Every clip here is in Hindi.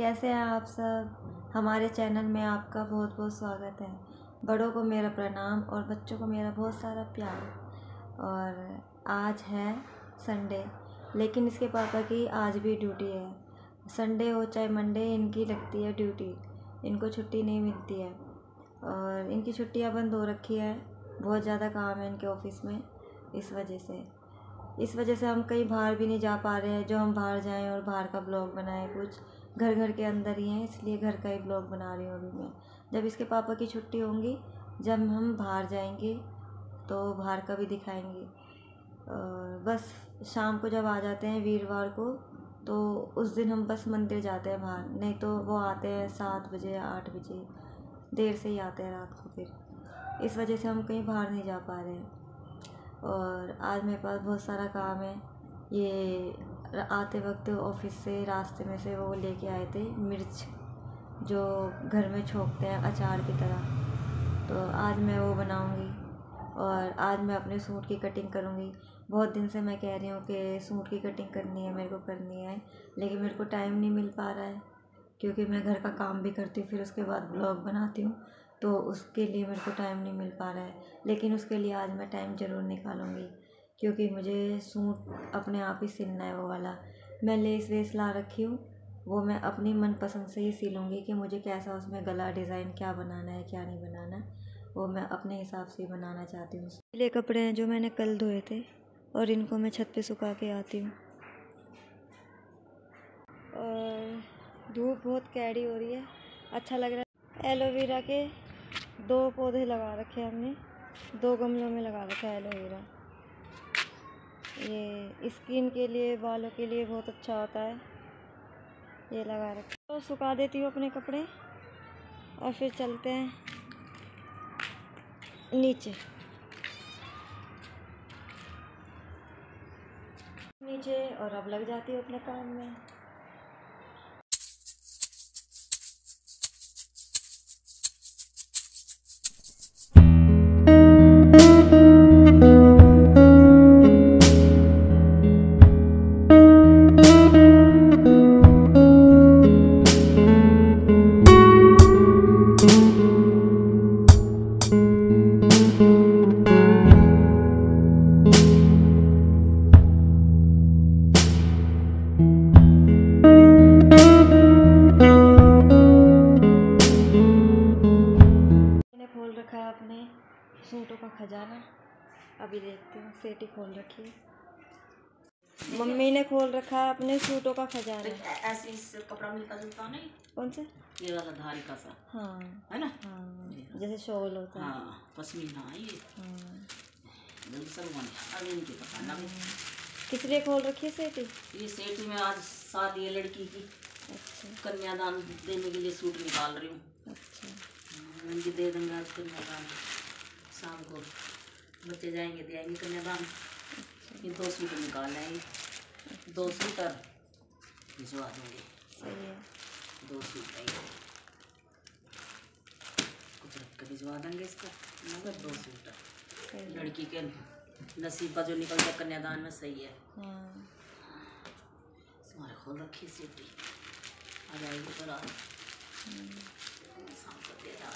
कैसे हैं आप सब? हमारे चैनल में आपका बहुत बहुत स्वागत है। बड़ों को मेरा प्रणाम और बच्चों को मेरा बहुत सारा प्यार। और आज है संडे, लेकिन इसके पापा की आज भी ड्यूटी है। संडे हो चाहे मंडे, इनकी लगती है ड्यूटी। इनको छुट्टी नहीं मिलती है। और इनकी छुट्टियाँ बंद हो रखी है। बहुत ज़्यादा काम है इनके ऑफ़िस में, इस वजह से। इस वजह से हम कहीं बाहर भी नहीं जा पा रहे हैं। जो हम बाहर जाएँ और बाहर का ब्लॉग बनाएँ, कुछ घर घर के अंदर ही हैं, इसलिए घर का ही ब्लॉग बना रही हूँ अभी मैं। जब इसके पापा की छुट्टी होंगी, जब हम बाहर जाएँगे तो बाहर का भी दिखाएँगे। और बस शाम को जब आ जाते हैं वीरवार को तो उस दिन हम बस मंदिर जाते हैं बाहर। नहीं तो वो आते हैं सात बजे आठ बजे, देर से ही आते हैं रात को फिर। इस वजह से हम कहीं बाहर नहीं जा पा रहे हैं। और आज मेरे पास बहुत सारा काम है। ये आते वक्त ऑफ़िस से रास्ते में से वो लेके आए थे मिर्च, जो घर में छोंकते हैं अचार की तरह। तो आज मैं वो बनाऊँगी और आज मैं अपने सूट की कटिंग करूँगी। बहुत दिन से मैं कह रही हूँ कि सूट की कटिंग करनी है, मेरे को करनी है, लेकिन मेरे को टाइम नहीं मिल पा रहा है, क्योंकि मैं घर का काम भी करती हूँ, फिर उसके बाद ब्लॉग बनाती हूँ तो उसके लिए मेरे को टाइम नहीं मिल पा रहा है। लेकिन उसके लिए आज मैं टाइम ज़रूर निकालूँगी। क्योंकि मुझे सूट अपने आप ही सिलना है वो वाला। मैं लेस वेस ला रखी हूँ, वो मैं अपनी मनपसंद से ही सिलूँगी कि मुझे कैसा उसमें गला डिज़ाइन क्या बनाना है, क्या नहीं बनाना वो मैं अपने हिसाब से बनाना चाहती हूँ। पहले कपड़े हैं जो मैंने कल धोए थे और इनको मैं छत पे सुखा के आती हूँ। और धूप बहुत कैडी हो रही है अच्छा लग रहा है। एलोवेरा के दो पौधे लगा रखे हमने, दो गमलों में लगा रखा है एलोवेरा ये स्किन के लिए, बालों के लिए बहुत अच्छा होता है। ये लगा रख तो सुखा देती हूँ अपने कपड़े और फिर चलते हैं नीचे। नीचे और अब लग जाती हूँ अपने काम में। खोल रखा है अपने सूटों का खजाना ऐसे कपड़ा मिलता जुलता नहीं। कौन सा? ये वाला धारी का सा। हाँ। है ना? हाँ। जैसे शॉल होता है। हाँ पश्मीना है। ये हाँ जल्दी सलमान अभी इनके पता ना। किस लिए खोल रखी है सेटी ये सेठ में आज शादी है लड़की की अच्छा। कन्यादान देने के लिए सूट निकाल रही हूँ। अच्छा। उनकी दे देंगे आज कन्यादान। शाम को बच्चे जाएँगे दे आएँगे कन्यादान ये दो सूट निकाल आएँगे दो सूटर भिजवा देंगे। सही है। दो सूट कुछ रख के भिजवा देंगे इसका। मगर दो सूटर लड़की के नसीब का जो निकल जाए कन्यादान में सही है। हाँ। तुम्हारे खोल रखी सीटी। आ जाएगी शाम को दे रहा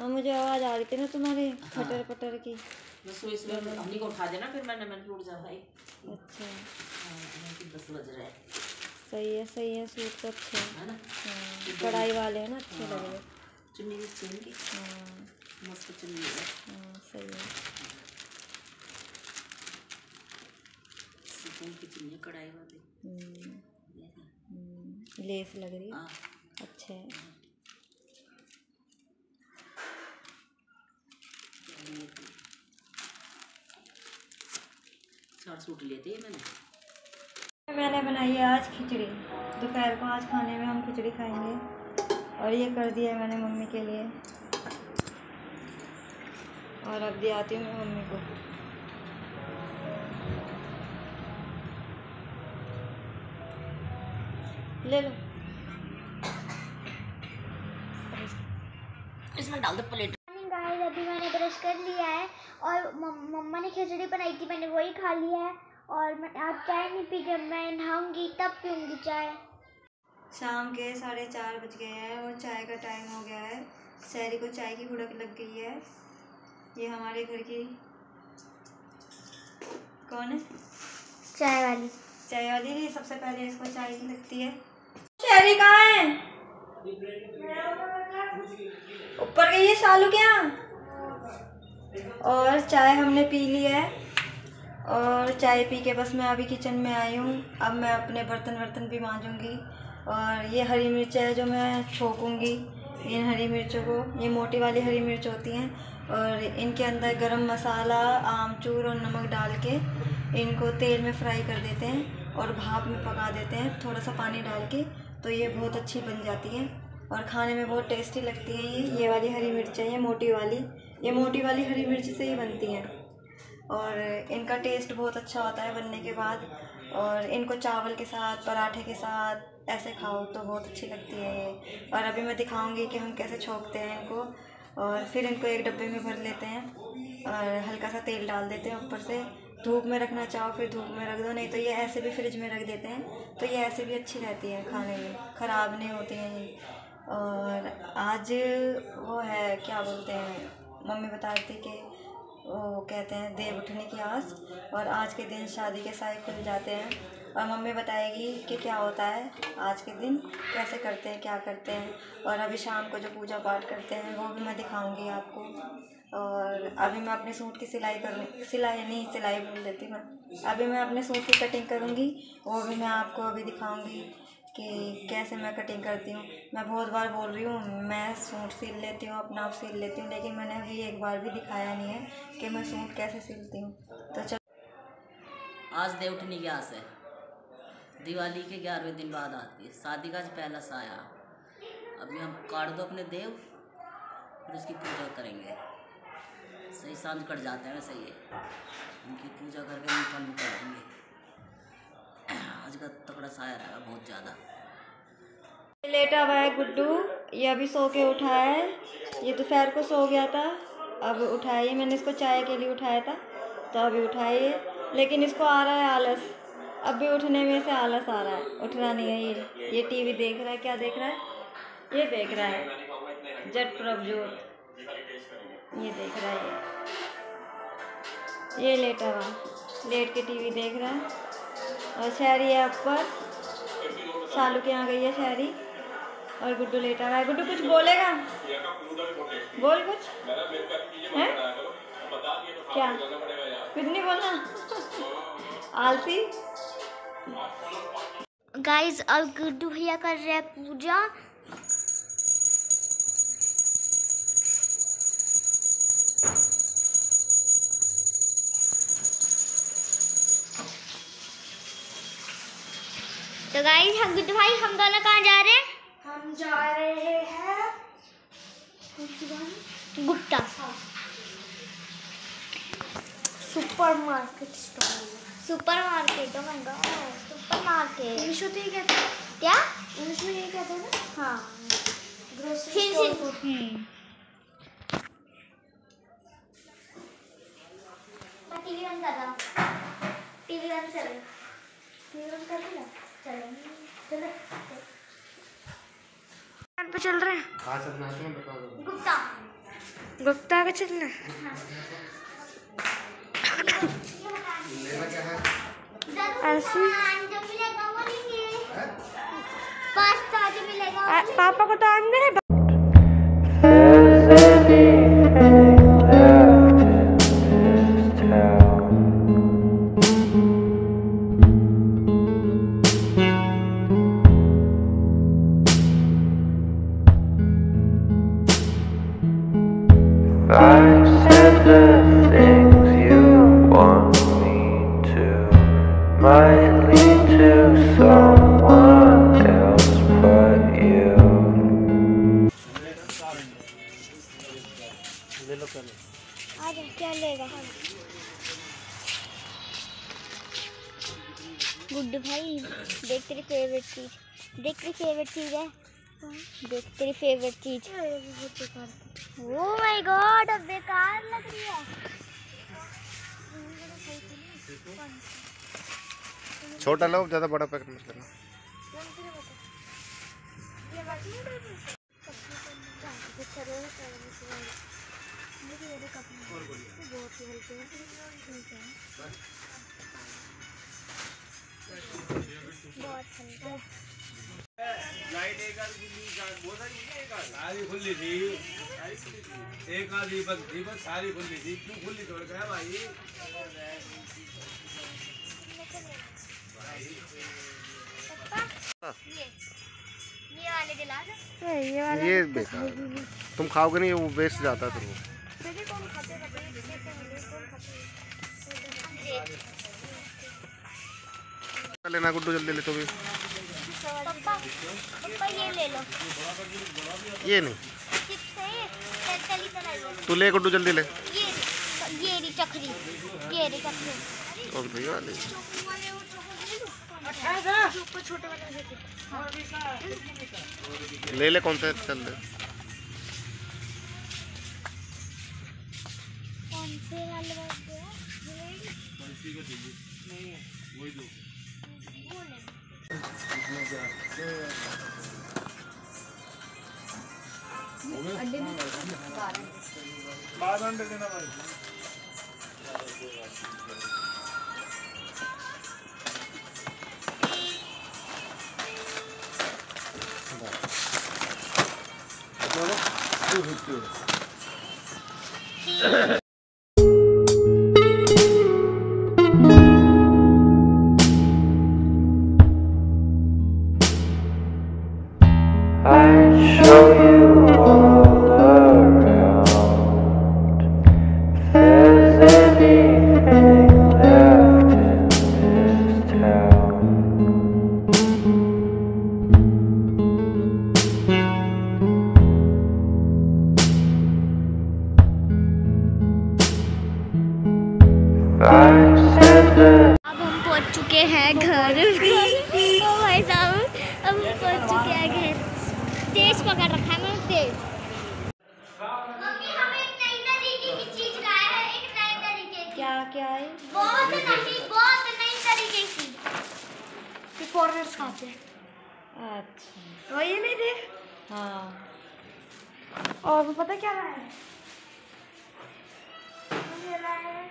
हाँ मुझे आवाज़ आ रही थी ना तुम्हारी फटर पटर की। मैं सुबह सुबह हमनी को उठा देना फिर मैंने मैंने उठ जा भाई अच्छा। हाँ, दस बज रहे हैं। सही है सही है सूट तो अच्छे है। ना? हाँ कढ़ाई वाले हैं ना अच्छे लग रहे चुन्नी भी चुन की हाँ। मस्त चुन्नी है। हाँ सही है। की चुन्नी कढ़ाई वाली। हम्म? हम्म, लेस लग रही है। हाँ। अच्छा है। चार सूट लिए थे मैंने। मैंने बनाई है आज खिचड़ी। दोपहर को आज खाने में हम खिचड़ी खाएँगे। और ये कर दिया है मैंने मम्मी के लिए। और अब दे आती हूँ मैं मम्मी को। ले लो। इसमें डाल दो प्लेट मॉर्निंग गाइस अभी मैंने ब्रश कर लिया है और मम- मम्मा ने खिचड़ी बनाई थी मैंने वही खा लिया है। और मैं आज चाय नहीं पी जब मैं नहाऊँगी तब पीऊँगी चाय। शाम के साढ़े चार बज गए हैं और चाय का टाइम हो गया है। शहरी को चाय की हुड़क लग गई है। ये हमारे घर की कौन है? चाय वाली। चाय वाली नहीं सबसे पहले इसको चाय की लगती है। शहरी कहाँ है? ऊपर गई है शालू क्या और चाय हमने पी ली है। और चाय पी के बस मैं अभी किचन में आई हूँ। अब मैं अपने बर्तन वर्तन भी मांजूँगी। और ये हरी मिर्च है जो मैं छोकूँगी, इन हरी मिर्चों को। ये मोटी वाली हरी मिर्च होती हैं। और इनके अंदर गरम मसाला, आमचूर और नमक डाल के इनको तेल में फ्राई कर देते हैं और भाप में पका देते हैं। थोड़ा सा पानी डाल के तो ये बहुत अच्छी बन जाती है। और खाने में बहुत टेस्टी लगती है ये। ये वाली हरी मिर्च है, ये मोटी वाली। ये मोटी वाली हरी मिर्च से ही बनती हैं। और इनका टेस्ट बहुत अच्छा होता है बनने के बाद। और इनको चावल के साथ, पराठे के साथ ऐसे खाओ तो बहुत अच्छी लगती है ये। और अभी मैं दिखाऊँगी कि हम कैसे छोंकते हैं इनको। और फिर इनको एक डब्बे में भर लेते हैं। और हल्का सा तेल डाल देते हैं ऊपर से। धूप में रखना चाहो फिर धूप में रख दो, नहीं तो ये ऐसे भी फ्रिज में रख देते हैं। तो ये ऐसे भी अच्छी रहती है खाने में। ख़राब नहीं होती हैं और आज वो है, क्या बोलते हैं? मम्मी बता रही थी कि वो कहते हैं देव उठने की आस और आज के दिन शादी के साए खुल जाते हैं। और मम्मी बताएगी कि क्या होता है, आज के दिन कैसे करते हैं, क्या करते हैं। और अभी शाम को जो पूजा पाठ करते हैं, वो भी मैं दिखाऊँगी आपको। और अभी मैं अपने सूट की सिलाई करूँ, सिलाई नहीं, सिलाई बोल देती मैं। अभी मैं अपने सूट की कटिंग करूँगी, वो भी मैं आपको अभी दिखाऊँगी। कि कैसे मैं कटिंग करती हूँ। मैं बहुत बार बोल रही हूँ, मैं सूट सिल लेती हूँ, अपना आप सिल लेती हूँ, लेकिन मैंने अभी एक बार भी दिखाया नहीं है कि मैं सूट कैसे सिलती हूँ। तो चल। आज देवठनी की आस है। दिवाली के ग्यारहवें दिन बाद आती है। शादी का पहला साया। अभी हम काट दो अपने देव, फिर उसकी पूजा करेंगे। सही साँझ कट जाते हैं सही है उनकी पूजा करके फल कर देंगे। आज का तकड़ा साया रहेगा बहुत ज़्यादा। लेटा हुआ है गुड्डू। ये अभी सो के उठा है। ये दोपहर को सो गया था। अब उठाया मैंने इसको चाय के लिए उठाया था। तो अभी उठाइए लेकिन इसको आ रहा है आलस। अब भी उठने में से आलस आ रहा है। उठना नहीं है ये। ये टीवी देख रहा है। क्या देख रहा है? ये देख रहा है। जट प्रभजोत ये देख रहा है ये। ये लेटा हुआ लेट के टीवी देख रहा है। और शहरी है ऊपर शालू के यहाँ गई है शहरी। और गुड्डू लेटा हुआ है। गुड्डू, कुछ बोलेगा? बोल कुछ। है? क्या? कुछ नहीं बोलना आलसी? गाइस अब गुड्डू भैया कर रहे हैं पूजा। तो गाइस हम गुड्डू भाई, हम दोनों कहाँ जा रहे हैं? जा रहे हैं। Gupta super market store super market oh my god super market English में तो ये कहते हैं। क्या? इंग्लिश में ये कहते हैं ना? हाँ। ग्रोसरी स्टोर हम्म। टीवी बंद कर रहा हूँ। टीवी बंद कर टीवी बंद कर दिया चलो चले पे चल रहे हैं। गुप्ता। गुप्ता का चलना रहे लेना क्या है। ऐसी मिलेगा पास्ता जो मिलेगा पापा को तो आने हैं आ जा क्या लेगा? गुड्डू भाई देख तेरी फेवरेट चीज़। देख तेरी फेवरेट चीज़ है। देख तेरी फेवरेट चीज़। ओ माय गॉड अब बेकार लग रही है। छोटा लो ज़्यादा बड़ा पैकेट मत लेना एक आधी बंद थी बस सारी खुली थी क्यों खुली छोड़ गया भाई ये ये वाले ये बेकार तुम खाओगे नहीं, वो वेस्ट जाता है फिर लेना गुड्डू जल्दी ले तो भी। पापा पापा ये ले लो। ये नहीं। तू ले गुड्डू जल्दी ले। ये ये री चखरी ये री चखरी कौन सी वाली। ले ले कौन सा चल दे। कौन से वाले बात है? वो ले I show you all around. If there's anything left in this town. If I said that. अब हम पहुंच चुके हैं घर ओ भाई साहब अब हम पहुंच चुके हैं घर तेज पकड़ रखा है मैंने तेज मम्मी हम एक नई तरीके की चीज़ लाए हैं एक नई तरीके की। क्या क्या है? बहुत नई बहुत नई तरीके की। कि खाते हैं। अच्छा। तो ये नहीं हाँ। और वो पता क्या लाया है? है।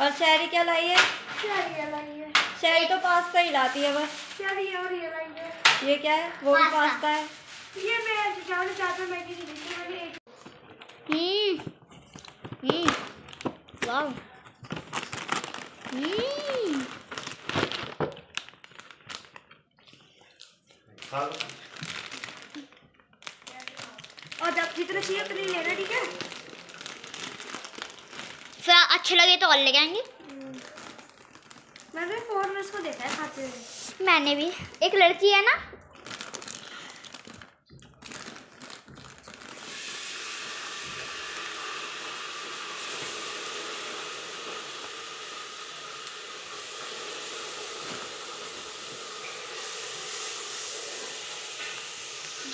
और शहरी क्या लाई है? है। शहरी तो पास्ता ही लाती है बस। क्या ये और ये लाई है। ये क्या है? वो भी पास्ता। है। ये मैं चावल चाहता मैगी की दी मैंने एक हम्म हम्म वाओ। हम्म और जब जितने चाहिए उतने ही लेना ठीक है? फिर अच्छे लगे तो और ले जाएँगे। मैंने फॉरेनर्स को देखा है खाते हुए। मैंने भी। एक लड़की है ना?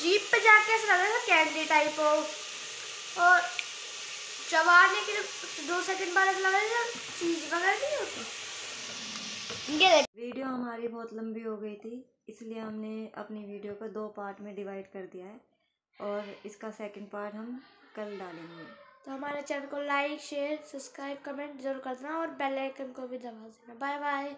जीप पे जाके ऐसा लग रहा था कैंडी टाइप हो। और चबाने के दो सेकंड बाद ऐसा लग रहा था चीज़ वगैरह नहीं होती। वीडियो हमारी बहुत लंबी हो गई थी इसलिए हमने अपनी वीडियो को दो पार्ट में डिवाइड कर दिया है और इसका सेकंड पार्ट हम कल डालेंगे। तो हमारे चैनल को लाइक शेयर सब्सक्राइब कमेंट ज़रूर कर देना और बेल आइकन को भी दबा देना। Bye bye